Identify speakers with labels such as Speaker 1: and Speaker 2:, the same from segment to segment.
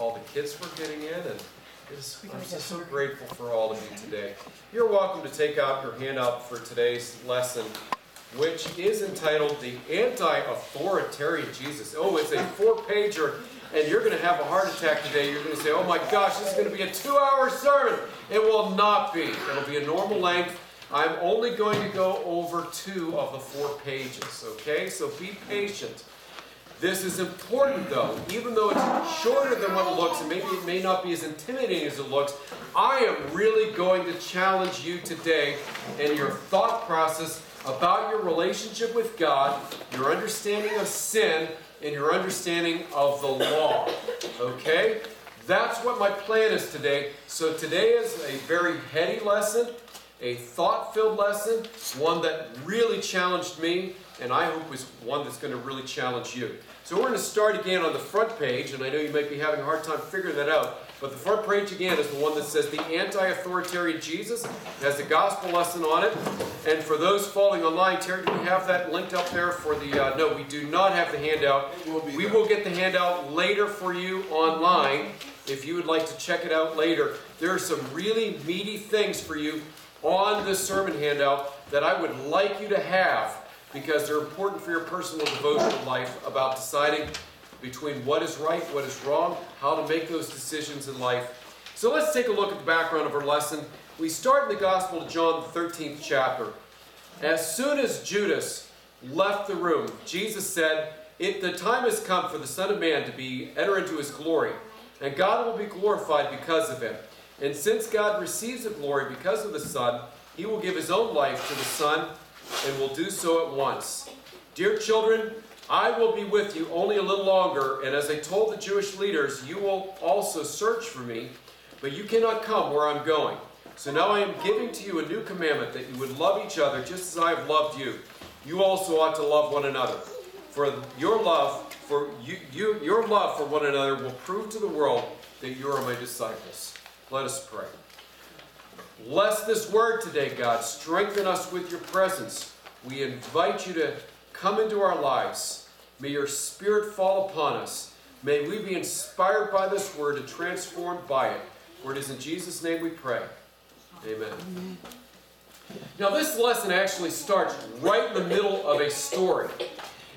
Speaker 1: all the kids for getting in, and it's, I'm just so grateful for all of you today. You're welcome to take out your handout for today's lesson, which is entitled The Anti-Authoritarian Jesus. Oh, it's a four-pager, and you're going to have a heart attack today. You're going to say, oh my gosh, this is going to be a two-hour sermon. It will not be. It'll be a normal length. I'm only going to go over two of the four pages, okay? So be patient. This is important though, even though it's shorter than what it looks, and maybe it may not be as intimidating as it looks, I am really going to challenge you today in your thought process about your relationship with God, your understanding of sin, and your understanding of the law. Okay? That's what my plan is today. So today is a very heady lesson, a thought filled lesson, one that really challenged me, and I hope is one that's going to really challenge you. So we're going to start again on the front page, and I know you might be having a hard time figuring that out, but the front page again is the one that says the anti-authoritarian Jesus. It has the gospel lesson on it. And for those following online, Terry, do we have that linked up there for the, uh, no, we do not have the handout.
Speaker 2: will
Speaker 1: we
Speaker 2: there.
Speaker 1: will get the handout later for you online if you would like to check it out later. There are some really meaty things for you on this sermon handout that I would like you to have because they're important for your personal devotional life about deciding between what is right, what is wrong, how to make those decisions in life. So let's take a look at the background of our lesson. We start in the Gospel of John, the 13th chapter. As soon as Judas left the room, Jesus said, it, The time has come for the Son of Man to be enter into his glory, and God will be glorified because of him. And since God receives the glory because of the Son, he will give his own life to the Son and will do so at once. Dear children, I will be with you only a little longer, and as I told the Jewish leaders, you will also search for me, but you cannot come where I'm going. So now I am giving to you a new commandment that you would love each other just as I have loved you. You also ought to love one another. For your love, for you, you your love for one another will prove to the world that you are my disciples. Let us pray. Bless this word today, God. Strengthen us with your presence. We invite you to come into our lives. May your spirit fall upon us. May we be inspired by this word and transformed by it. For it is in Jesus' name we pray. Amen. Now, this lesson actually starts right in the middle of a story.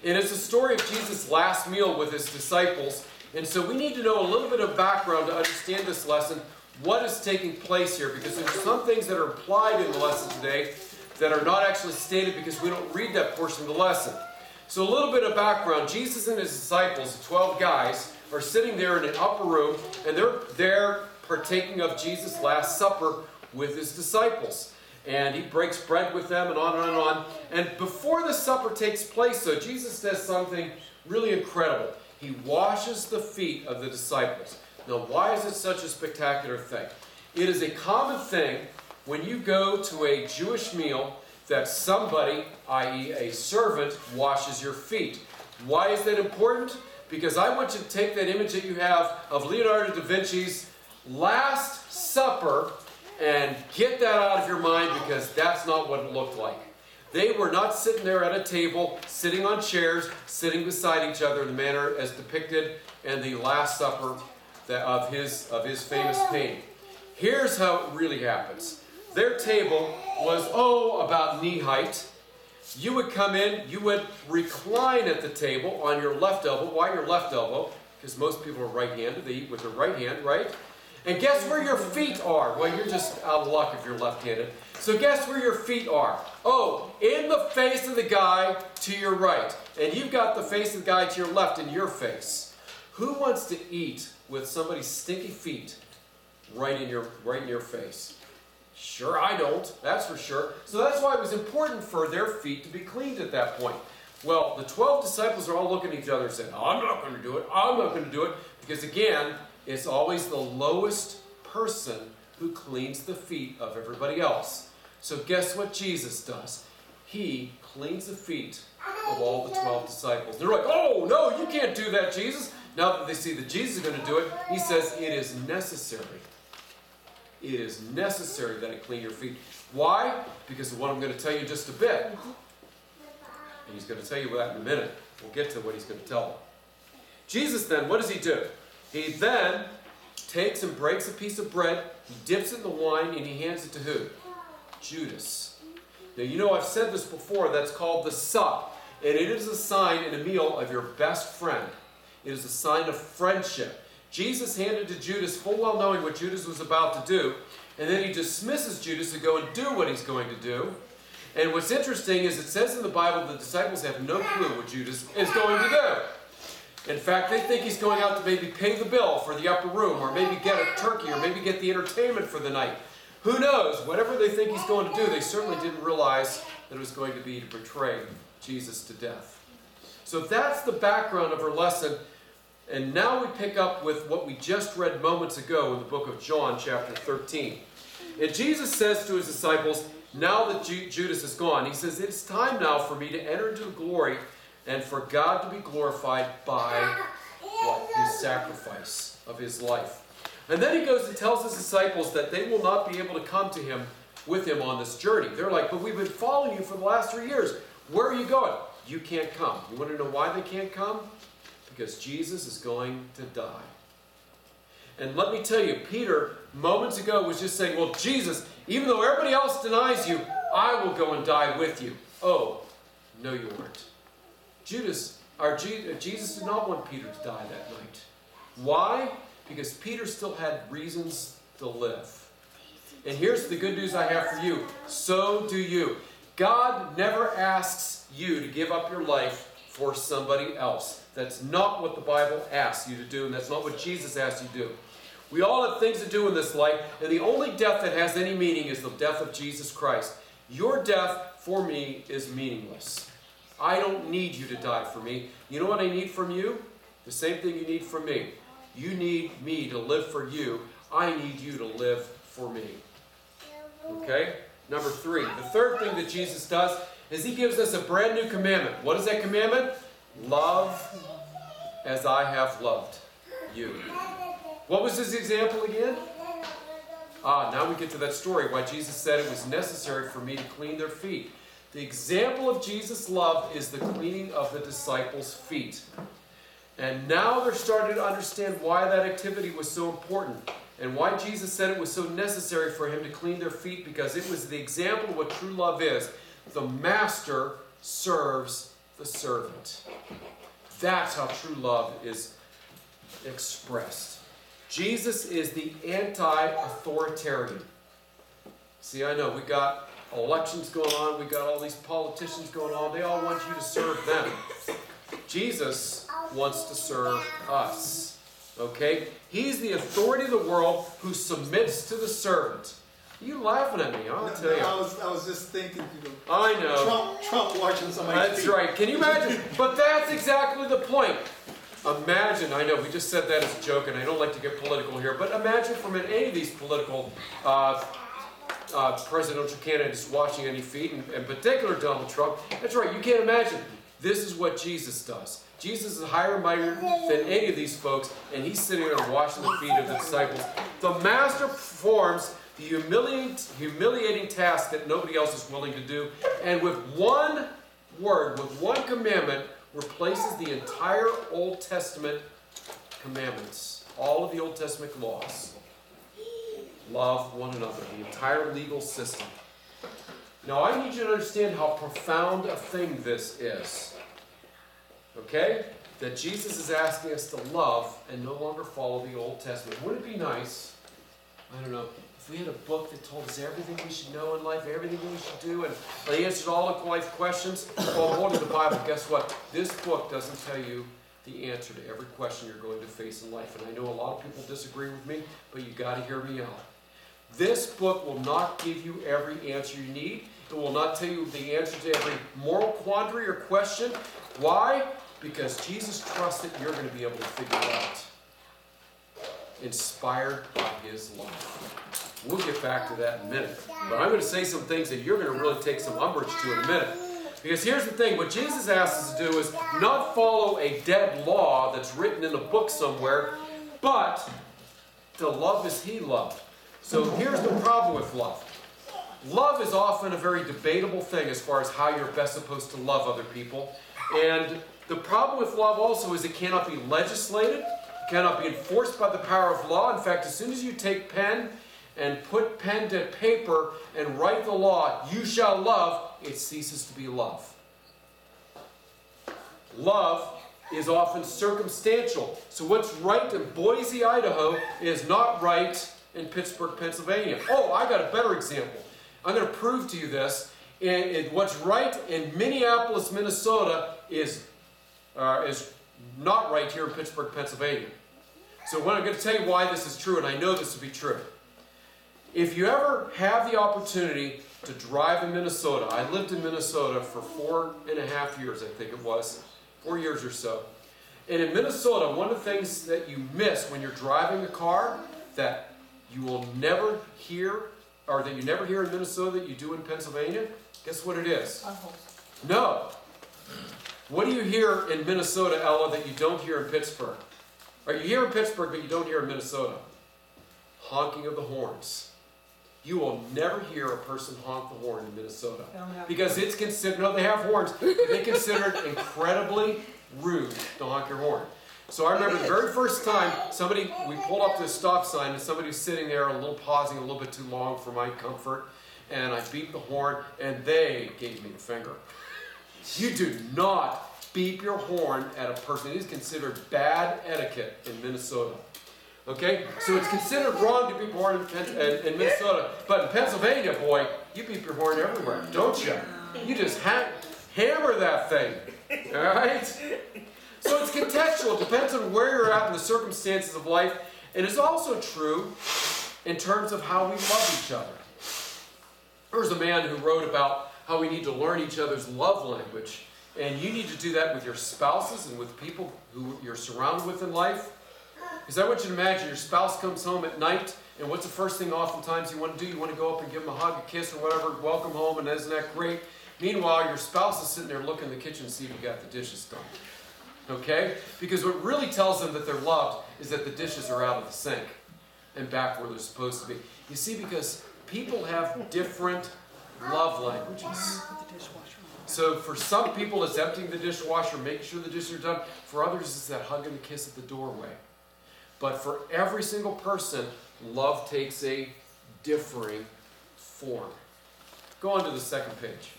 Speaker 1: And it's a story of Jesus' last meal with his disciples. And so we need to know a little bit of background to understand this lesson, what is taking place here, because there's some things that are implied in the lesson today that are not actually stated because we don't read that portion of the lesson. So, a little bit of background Jesus and his disciples, the 12 guys, are sitting there in an upper room, and they're there partaking of Jesus' Last Supper with his disciples. And he breaks bread with them, and on and on and on. And before the supper takes place, so Jesus does something really incredible. He washes the feet of the disciples. Now, why is it such a spectacular thing? It is a common thing when you go to a Jewish meal that somebody, i.e., a servant, washes your feet. Why is that important? Because I want you to take that image that you have of Leonardo da Vinci's Last Supper and get that out of your mind because that's not what it looked like. They were not sitting there at a table, sitting on chairs, sitting beside each other in the manner as depicted in the Last Supper that of his of his famous painting. Here's how it really happens. Their table was oh about knee height. You would come in, you would recline at the table on your left elbow. Why your left elbow? Because most people are right-handed. They eat with their right hand, right? And guess where your feet are? Well, you're just out of luck if you're left-handed. So guess where your feet are? Oh, in the face of the guy to your right. And you've got the face of the guy to your left in your face. Who wants to eat with somebody's stinky feet right in your right in your face? Sure, I don't. That's for sure. So that's why it was important for their feet to be cleaned at that point. Well, the 12 disciples are all looking at each other and saying, I'm not going to do it. I'm not going to do it. Because again, it's always the lowest person who cleans the feet of everybody else. So guess what Jesus does? He cleans the feet of all the 12 disciples. They're like, oh, no, you can't do that, Jesus. Now that they see that Jesus is going to do it, he says it is necessary. It is necessary that I clean your feet. Why? Because of what I'm going to tell you just a bit. And he's going to tell you that in a minute. We'll get to what he's going to tell them. Jesus then, what does he do? He then takes and breaks a piece of bread, he dips it in the wine, and he hands it to who? Judas. Now, you know, I've said this before, that's called the sup, and it is a sign in a meal of your best friend. It is a sign of friendship. Jesus handed to Judas, full well knowing what Judas was about to do, and then he dismisses Judas to go and do what he's going to do. And what's interesting is it says in the Bible the disciples have no clue what Judas is going to do. In fact, they think he's going out to maybe pay the bill for the upper room, or maybe get a turkey, or maybe get the entertainment for the night. Who knows? Whatever they think he's going to do, they certainly didn't realize that it was going to be to betray Jesus to death. So that's the background of our lesson. And now we pick up with what we just read moments ago in the book of John, chapter 13. And Jesus says to his disciples, now that Judas is gone, he says, It's time now for me to enter into glory and for God to be glorified by what? His sacrifice of his life. And then he goes and tells his disciples that they will not be able to come to him with him on this journey. They're like, But we've been following you for the last three years. Where are you going? You can't come. You want to know why they can't come? Because Jesus is going to die. And let me tell you, Peter, moments ago, was just saying, Well, Jesus, even though everybody else denies you, I will go and die with you. Oh, no, you weren't. Judas, or Jesus did not want Peter to die that night. Why? Because Peter still had reasons to live. And here's the good news I have for you so do you. God never asks you to give up your life for somebody else. That's not what the Bible asks you to do, and that's not what Jesus asks you to do. We all have things to do in this life, and the only death that has any meaning is the death of Jesus Christ. Your death for me is meaningless. I don't need you to die for me. You know what I need from you? The same thing you need from me. You need me to live for you. I need you to live for me. Okay? Number three. The third thing that Jesus does is he gives us a brand new commandment. What is that commandment? Love as I have loved you. What was his example again? Ah, now we get to that story why Jesus said it was necessary for me to clean their feet. The example of Jesus' love is the cleaning of the disciples' feet. And now they're starting to understand why that activity was so important and why Jesus said it was so necessary for him to clean their feet because it was the example of what true love is. The master serves the servant. That's how true love is expressed. Jesus is the anti authoritarian. See, I know we got elections going on, we got all these politicians going on, they all want you to serve them. Jesus wants to serve us. Okay? He's the authority of the world who submits to the servant. You laughing at me? I'll tell you.
Speaker 2: I was, I was just thinking. You know,
Speaker 1: I know.
Speaker 2: Trump, Trump watching somebody.
Speaker 1: That's
Speaker 2: feet.
Speaker 1: right. Can you imagine? but that's exactly the point. Imagine, I know we just said that as a joke, and I don't like to get political here, but imagine from any of these political uh, uh, presidential candidates watching any feet, and in particular Donald Trump. That's right, you can't imagine. This is what Jesus does. Jesus is higher and mightier than any of these folks, and he's sitting there washing the feet of the disciples. The master performs the humiliating, humiliating task that nobody else is willing to do, and with one word, with one commandment, replaces the entire Old Testament commandments, all of the Old Testament laws. Love one another, the entire legal system. Now, I need you to understand how profound a thing this is. Okay? That Jesus is asking us to love and no longer follow the Old Testament. Wouldn't it be nice? I don't know. If we had a book that told us everything we should know in life, everything we should do, and they answered all of life questions, well, according to the Bible, guess what? This book doesn't tell you the answer to every question you're going to face in life. And I know a lot of people disagree with me, but you got to hear me out. This book will not give you every answer you need. It will not tell you the answer to every moral quandary or question. Why? Because Jesus trusts that you're going to be able to figure it out. Inspired by his love. We'll get back to that in a minute. But I'm going to say some things that you're going to really take some umbrage to in a minute. Because here's the thing what Jesus asks us to do is not follow a dead law that's written in a book somewhere, but to love as He loved. So here's the problem with love love is often a very debatable thing as far as how you're best supposed to love other people. And the problem with love also is it cannot be legislated, it cannot be enforced by the power of law. In fact, as soon as you take pen and put pen to paper and write the law, you shall love, it ceases to be love. Love is often circumstantial. So, what's right in Boise, Idaho, is not right in Pittsburgh, Pennsylvania. Oh, I got a better example. I'm going to prove to you this. And, what's right in Minneapolis, Minnesota, is uh, is not right here in Pittsburgh, Pennsylvania. So, when I'm going to tell you why this is true, and I know this to be true. If you ever have the opportunity to drive in Minnesota, I lived in Minnesota for four and a half years, I think it was, four years or so. And in Minnesota, one of the things that you miss when you're driving a car that you will never hear, or that you never hear in Minnesota that you do in Pennsylvania, guess what it is? No. What do you hear in Minnesota, Ella, that you don't hear in Pittsburgh? Or you hear in Pittsburgh, but you don't hear in Minnesota? Honking of the horns. You will never hear a person honk the horn in Minnesota. Because it's considered, no, they have horns, but they consider it incredibly rude to honk your horn. So I remember the very first time somebody, we pulled up to a stop sign and somebody was sitting there a little pausing a little bit too long for my comfort. And I beat the horn and they gave me the finger. You do not beep your horn at a person. It is considered bad etiquette in Minnesota. Okay? So it's considered wrong to be born in, Pen- in, in Minnesota. But in Pennsylvania, boy, you your horn everywhere, don't you? You just ha- hammer that thing. All right? So it's contextual. It depends on where you're at in the circumstances of life. And it's also true in terms of how we love each other. There was a man who wrote about how we need to learn each other's love language. And you need to do that with your spouses and with people who you're surrounded with in life. Because I want you to imagine your spouse comes home at night, and what's the first thing oftentimes you want to do? You want to go up and give them a hug, a kiss, or whatever, welcome home, and isn't that great? Meanwhile, your spouse is sitting there looking in the kitchen to see if you got the dishes done. Okay? Because what really tells them that they're loved is that the dishes are out of the sink and back where they're supposed to be. You see, because people have different love languages. So for some people, it's emptying the dishwasher, making sure the dishes are done. For others, it's that hug and the kiss at the doorway. But for every single person, love takes a differing form. Go on to the second page,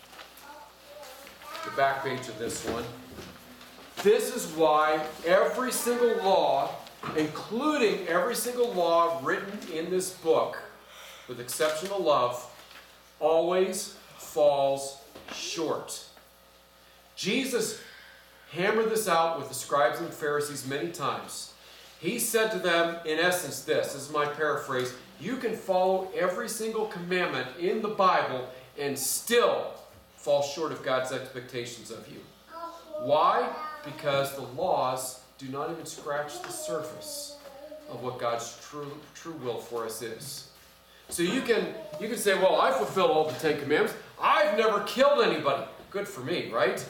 Speaker 1: the back page of this one. This is why every single law, including every single law written in this book, with exceptional love, always falls short. Jesus hammered this out with the scribes and Pharisees many times. He said to them, in essence, this, this is my paraphrase you can follow every single commandment in the Bible and still fall short of God's expectations of you. Why? Because the laws do not even scratch the surface of what God's true, true will for us is. So you can you can say, well, I fulfill all the Ten Commandments. I've never killed anybody. Good for me, right?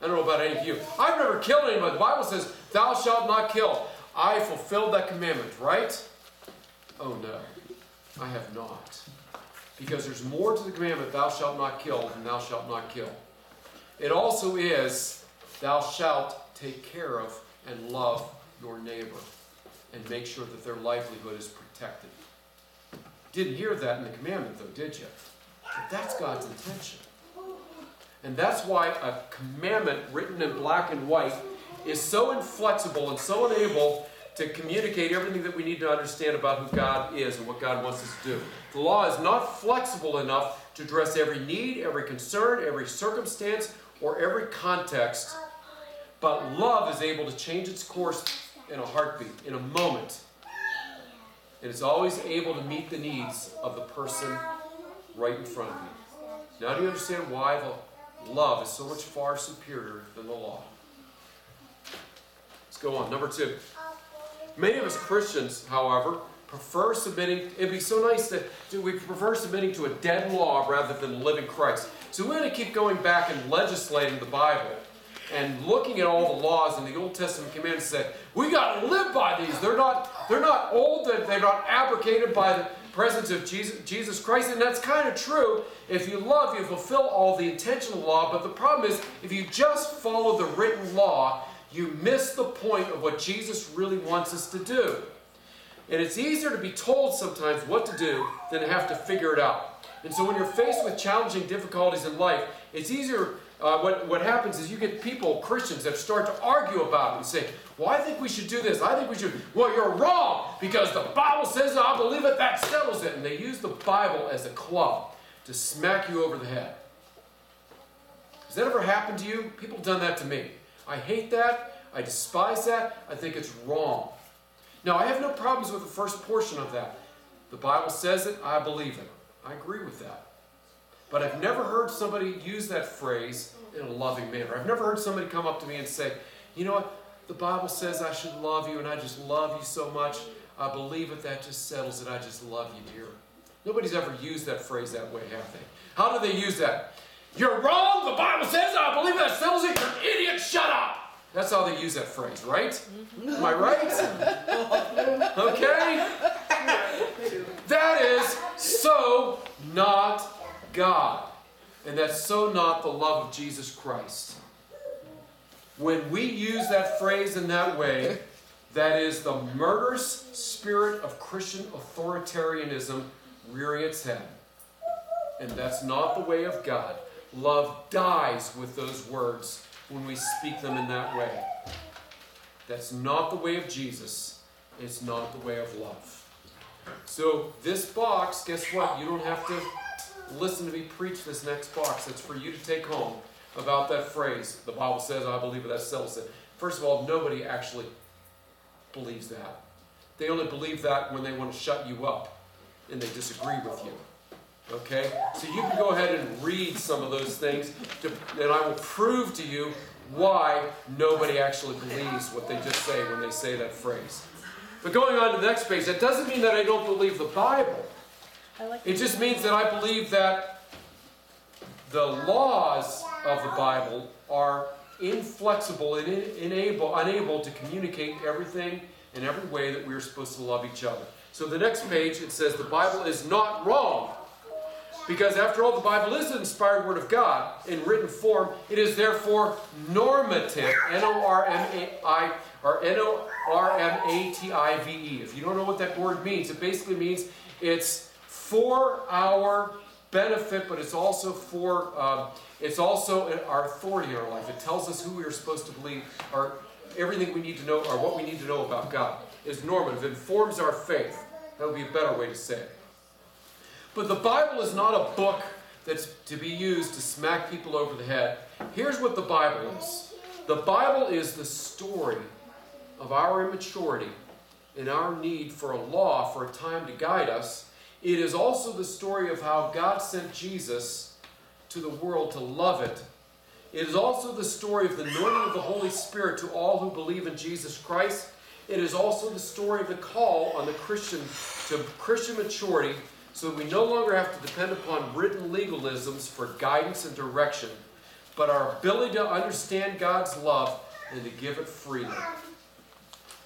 Speaker 1: I don't know about any of you. I've never killed anybody. The Bible says, thou shalt not kill. I fulfilled that commandment, right? Oh no, I have not. Because there's more to the commandment, thou shalt not kill, than thou shalt not kill. It also is, thou shalt take care of and love your neighbor and make sure that their livelihood is protected. Didn't hear that in the commandment, though, did you? But that's God's intention. And that's why a commandment written in black and white is so inflexible and so unable to communicate everything that we need to understand about who God is and what God wants us to do. The law is not flexible enough to address every need, every concern, every circumstance, or every context, but love is able to change its course in a heartbeat, in a moment. It is always able to meet the needs of the person right in front of you. Now, do you understand why the love is so much far superior than the law? Let's go on. Number two. Many of us Christians, however, prefer submitting. It'd be so nice to we prefer submitting to a dead law rather than living Christ. So we're going to keep going back and legislating the Bible and looking at all the laws in the Old Testament commandments. Say we got to live by these. They're not they're not old. They're not abrogated by the presence of Jesus, Jesus Christ, and that's kind of true. If you love, you fulfill all the intentional law. But the problem is, if you just follow the written law, you miss the point of what Jesus really wants us to do. And it's easier to be told sometimes what to do than to have to figure it out. And so when you're faced with challenging difficulties in life, it's easier. Uh, what, what happens is you get people, Christians, that start to argue about it and say, Well, I think we should do this. I think we should. Well, you're wrong because the Bible says. I believe it. That settles it. And they use the Bible as a club to smack you over the head. Has that ever happened to you? People done that to me. I hate that. I despise that. I think it's wrong. Now, I have no problems with the first portion of that. The Bible says it, I believe it. I agree with that. But I've never heard somebody use that phrase in a loving manner. I've never heard somebody come up to me and say, you know what? The Bible says I should love you, and I just love you so much. I believe it. That just settles it. I just love you, dear. Nobody's ever used that phrase that way, have they? How do they use that? You're wrong. The Bible says I believe that settles it. You're an idiot. Shut up. That's how they use that phrase, right? Am I right? Okay? That is so not God. And that's so not the love of Jesus Christ. When we use that phrase in that way, that is the murderous spirit of Christian authoritarianism rearing its head. And that's not the way of God. Love dies with those words when we speak them in that way. That's not the way of Jesus. It's not the way of love. So, this box, guess what? You don't have to listen to me preach this next box. It's for you to take home about that phrase. The Bible says, I believe it, that settles it. First of all, nobody actually believes that. They only believe that when they want to shut you up and they disagree with you. Okay? So you can go ahead and read some of those things, to, and I will prove to you why nobody actually believes what they just say when they say that phrase. But going on to the next page, that doesn't mean that I don't believe the Bible. It just means that I believe that the laws of the Bible are inflexible and unable, unable to communicate everything in every way that we are supposed to love each other. So the next page, it says the Bible is not wrong. Because after all, the Bible is the inspired Word of God in written form. It is therefore normative. N-O-R-M-A-I or N-O-R-M-A-T-I-V-E. If you don't know what that word means, it basically means it's for our benefit, but it's also for um, it's also our authority in our life. It tells us who we are supposed to believe, or everything we need to know, or what we need to know about God. Is normative. It informs our faith. That would be a better way to say it. But the Bible is not a book that's to be used to smack people over the head. Here's what the Bible is the Bible is the story of our immaturity and our need for a law for a time to guide us. It is also the story of how God sent Jesus to the world to love it. It is also the story of the anointing of the Holy Spirit to all who believe in Jesus Christ. It is also the story of the call on the Christian to Christian maturity so we no longer have to depend upon written legalisms for guidance and direction, but our ability to understand God's love and to give it freely.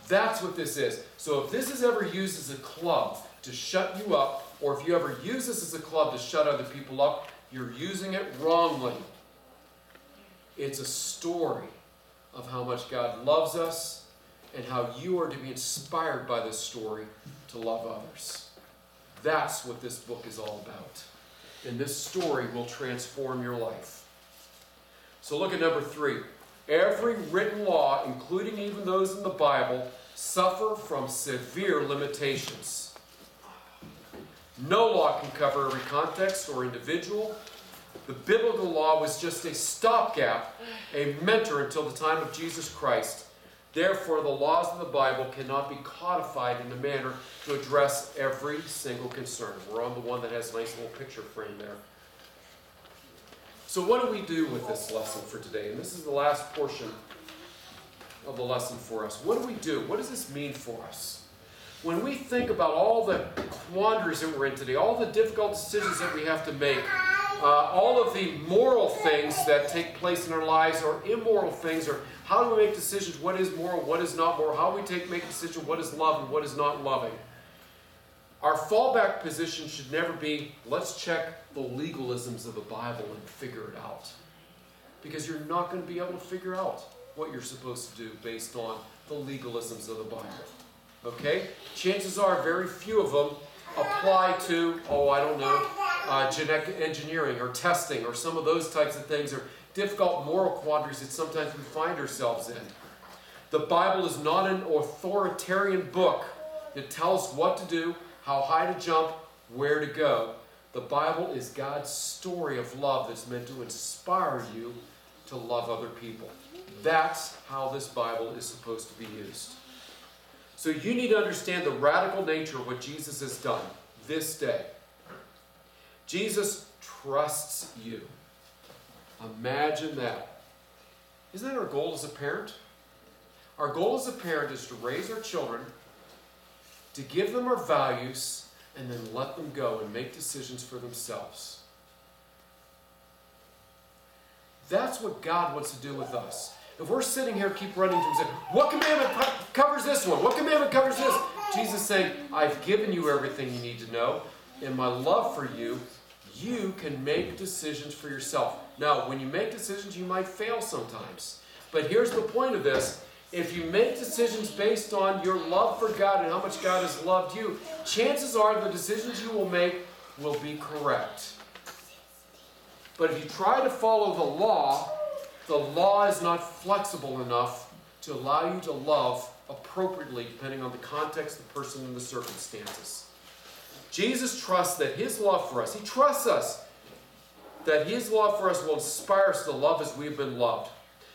Speaker 1: That's what this is. So if this is ever used as a club to shut you up, or if you ever use this as a club to shut other people up, you're using it wrongly. It's a story of how much God loves us and how you are to be inspired by this story to love others. That's what this book is all about. And this story will transform your life. So look at number three. Every written law, including even those in the Bible, suffer from severe limitations. No law can cover every context or individual. The biblical law was just a stopgap, a mentor until the time of Jesus Christ. Therefore, the laws of the Bible cannot be codified in a manner to address every single concern. We're on the one that has a nice little picture frame there. So, what do we do with this lesson for today? And this is the last portion of the lesson for us. What do we do? What does this mean for us? When we think about all the quandaries that we're in today, all the difficult decisions that we have to make, uh, all of the moral things that take place in our lives, or immoral things, or how do we make decisions? What is moral? What is not moral? How we take make a decision? What is love and what is not loving? Our fallback position should never be let's check the legalisms of the Bible and figure it out. Because you're not going to be able to figure out what you're supposed to do based on the legalisms of the Bible. Okay? Chances are very few of them apply to, oh, I don't know, uh, genetic engineering or testing or some of those types of things or difficult moral quandaries that sometimes we find ourselves in. The Bible is not an authoritarian book that tells what to do, how high to jump, where to go. The Bible is God's story of love that's meant to inspire you to love other people. That's how this Bible is supposed to be used. So you need to understand the radical nature of what Jesus has done this day. Jesus trusts you. Imagine that. Isn't that our goal as a parent? Our goal as a parent is to raise our children, to give them our values, and then let them go and make decisions for themselves. That's what God wants to do with us. If we're sitting here, keep running to Him, saying, What commandment covers this one? What commandment covers this? Jesus saying, I've given you everything you need to know. In my love for you, you can make decisions for yourself. Now, when you make decisions, you might fail sometimes. But here's the point of this if you make decisions based on your love for God and how much God has loved you, chances are the decisions you will make will be correct. But if you try to follow the law, the law is not flexible enough to allow you to love appropriately depending on the context, the person, and the circumstances. Jesus trusts that his love for us, he trusts us that his love for us will inspire us to love as we've been loved.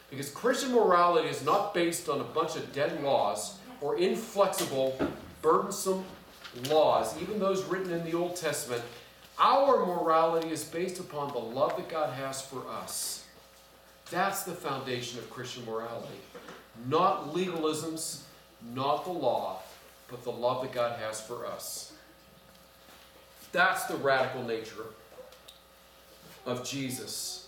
Speaker 1: Because Christian morality is not based on a bunch of dead laws or inflexible, burdensome laws, even those written in the Old Testament. Our morality is based upon the love that God has for us. That's the foundation of Christian morality. Not legalisms, not the law, but the love that God has for us. That's the radical nature of Jesus.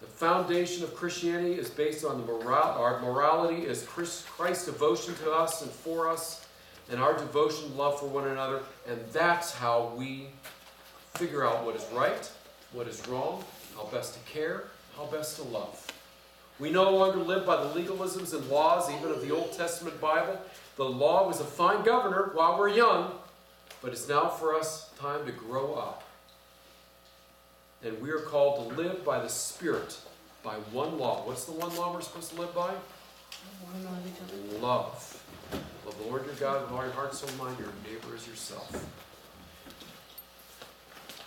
Speaker 1: The foundation of Christianity is based on the moral, our morality is Christ's devotion to us and for us, and our devotion, love for one another, and that's how we figure out what is right, what is wrong, how best to care, how best to love. We no longer live by the legalisms and laws, even of the Old Testament Bible. The law was a fine governor while we're young, but it's now for us time to grow up. And we are called to live by the Spirit, by one law. What's the one law we're supposed to live by? Love. Love the Lord your God with all your heart, soul, mind, your neighbor as yourself.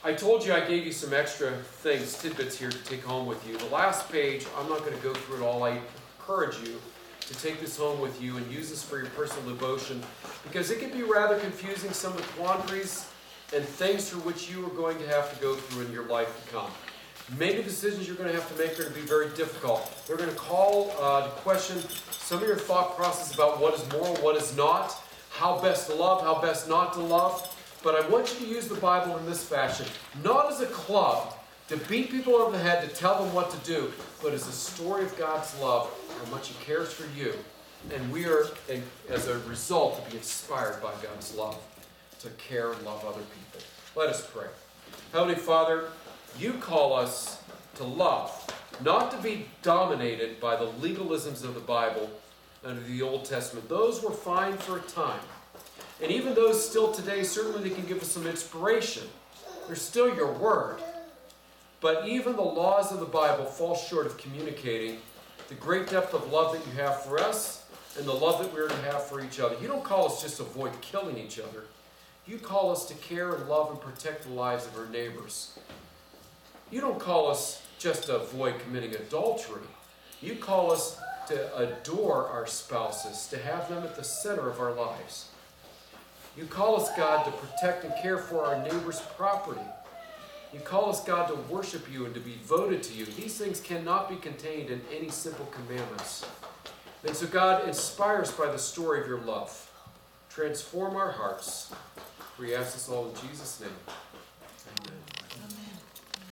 Speaker 1: I told you I gave you some extra things, tidbits here to take home with you. The last page, I'm not going to go through it all. I encourage you to take this home with you and use this for your personal devotion because it can be rather confusing, some of the quandaries and things through which you are going to have to go through in your life to come. Many decisions you're going to have to make are going to be very difficult. They're going to call uh, to question some of your thought process about what is moral, what is not, how best to love, how best not to love. But I want you to use the Bible in this fashion, not as a club to beat people over the head, to tell them what to do, but as a story of God's love, how much He cares for you. And we are, as a result, to be inspired by God's love, to care and love other people. Let us pray. Heavenly Father, you call us to love, not to be dominated by the legalisms of the Bible and of the Old Testament. Those were fine for a time. And even those still today, certainly they can give us some inspiration. They're still your word. But even the laws of the Bible fall short of communicating the great depth of love that you have for us and the love that we're to have for each other. You don't call us just to avoid killing each other. You call us to care and love and protect the lives of our neighbors. You don't call us just to avoid committing adultery. You call us to adore our spouses, to have them at the center of our lives. You call us, God, to protect and care for our neighbor's property. You call us, God, to worship you and to be devoted to you. These things cannot be contained in any simple commandments. And so, God, inspire us by the story of your love. Transform our hearts. We ask this all in Jesus' name.